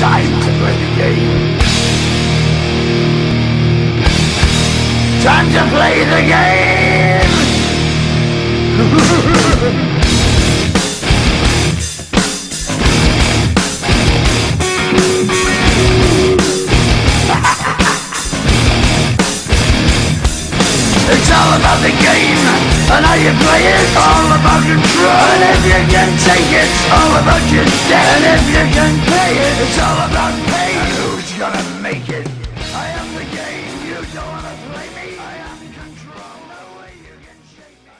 time to play the game. Time to play the game! It's all about the game and you. All about control. And if you can take it, all about your debt. And if you can pay it, it's all about. And who's gonna make it? I am the game. You don't wanna play me. I am control. No way you can shake me.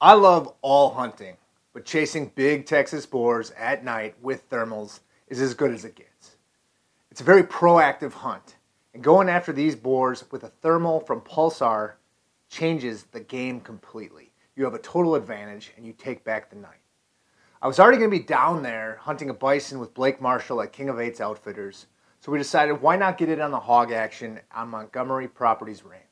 I love all hunting, but chasing big Texas boars at night with thermals is as good as it gets. It's a very proactive hunt, and going after these boars with a thermal from Pulsar changes the game completely. You have a total advantage and you take back the night. I was already going to be down there hunting a bison with Blake Marshall at King of Eights Outfitters, so we decided why not get it on the hog action on Montgomery Properties Ranch.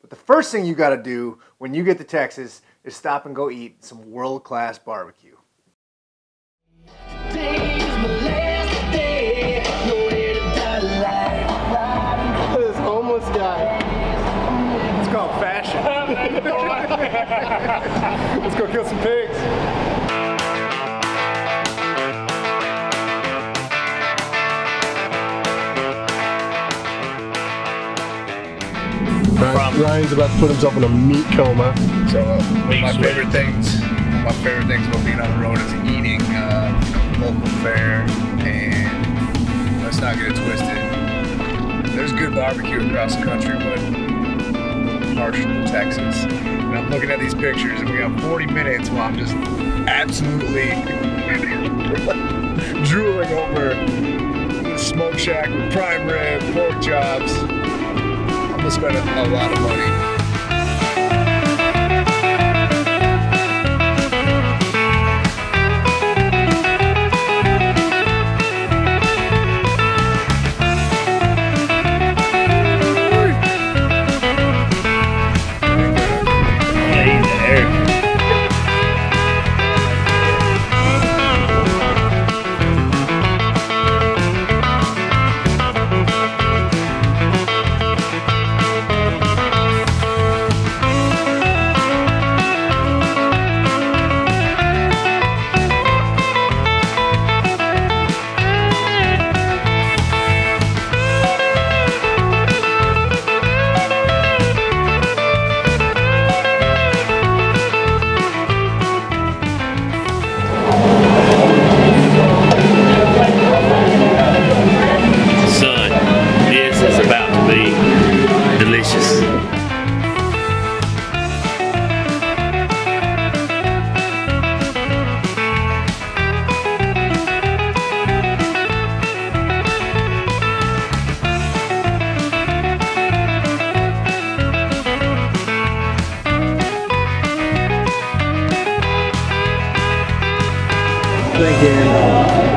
But the first thing you got to do when you get to Texas is stop and go eat some world class barbecue. Let's go kill some pigs. Ryan- Ryan's about to put himself in a meat coma. So uh, one of my favorite things, my favorite things about being on the road is eating uh, local fare. And let's not get it twisted. There's good barbecue across the country, but to Texas. And I'm looking at these pictures, and we got 40 minutes while I'm just absolutely drooling over the smoke shack with prime rib, pork chops. I'm gonna spend a lot of money. Thinking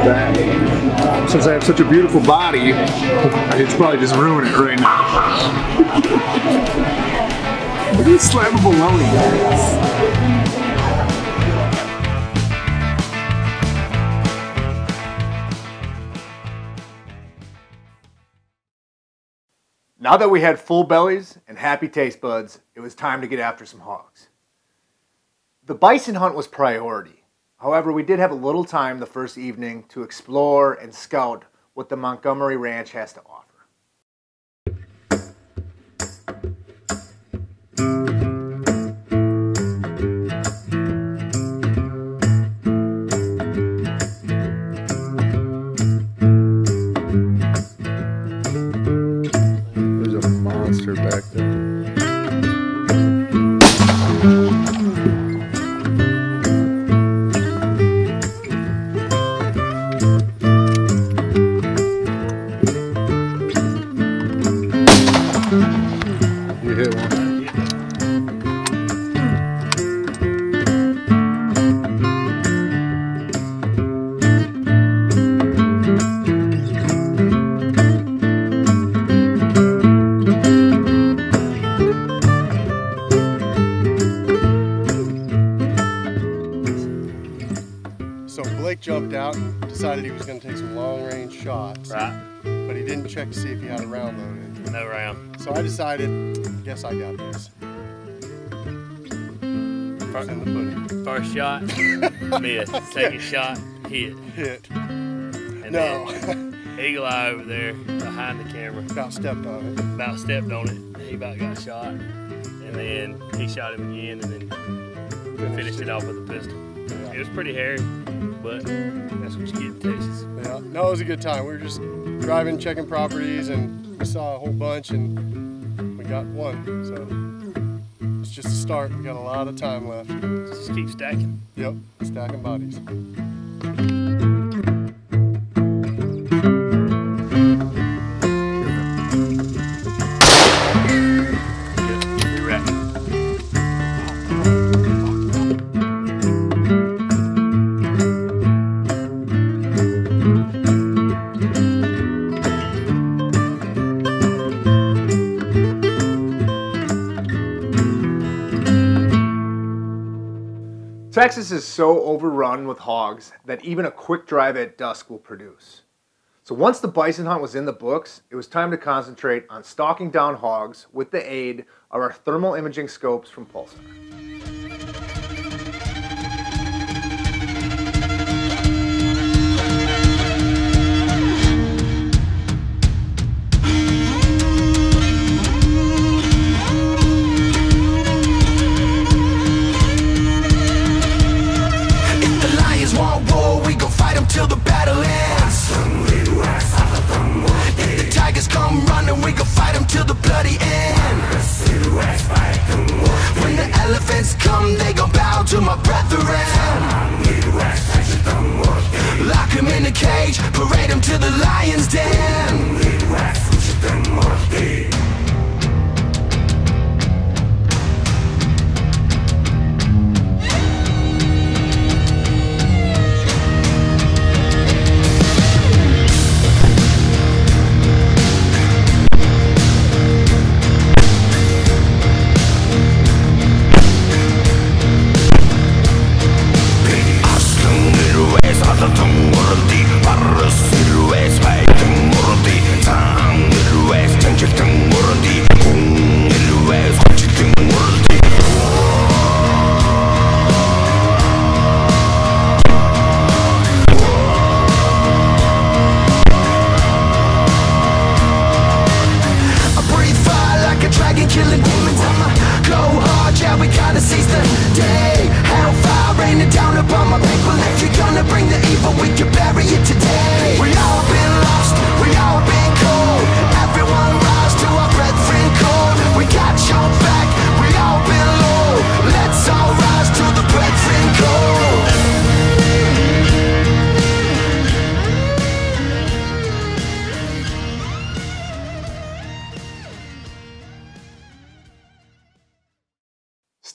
that since I have such a beautiful body, I should probably just ruin it right now. Look at this slab of. Now that we had full bellies and happy taste buds, it was time to get after some hogs. The bison hunt was priority. However, we did have a little time the first evening to explore and scout what the Montgomery Ranch has to offer. Out decided he was going to take some long range shots, Right. but he didn't check to see if he had a round loaded. No round. So I decided, guess I got this. It's in the pudding. First shot, missed. Second shot, hit. Hit. And No. then Eagle Eye over there behind the camera About stepped on it. about stepped on it. He about got shot. And then he shot him again and then finished it off with a pistol. It was pretty hairy, but that's what you get in Texas. Yeah, no, it was a good time. We were just driving, checking properties, and we saw a whole bunch, and we got one. So it's just a start. We got a lot of time left. Just keep stacking. Yep, stacking bodies. Texas is so overrun with hogs that even a quick drive at dusk will produce. So once the bison hunt was in the books, it was time to concentrate on stalking down hogs with the aid of our thermal imaging scopes from Pulsar. Running, we gon' fight till the bloody end. When the elephants come, they gon' bow to my brethren. Lock 'em in a cage, parade 'em to the lion's den.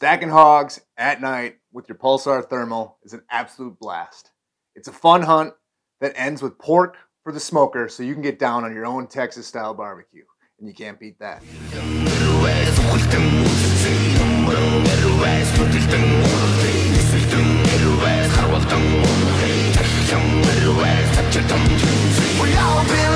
Stacking hogs at night with your Pulsar Thermal is an absolute blast. It's a fun hunt that ends with pork for the smoker so you can get down on your own Texas style barbecue. And you can't beat that. We all been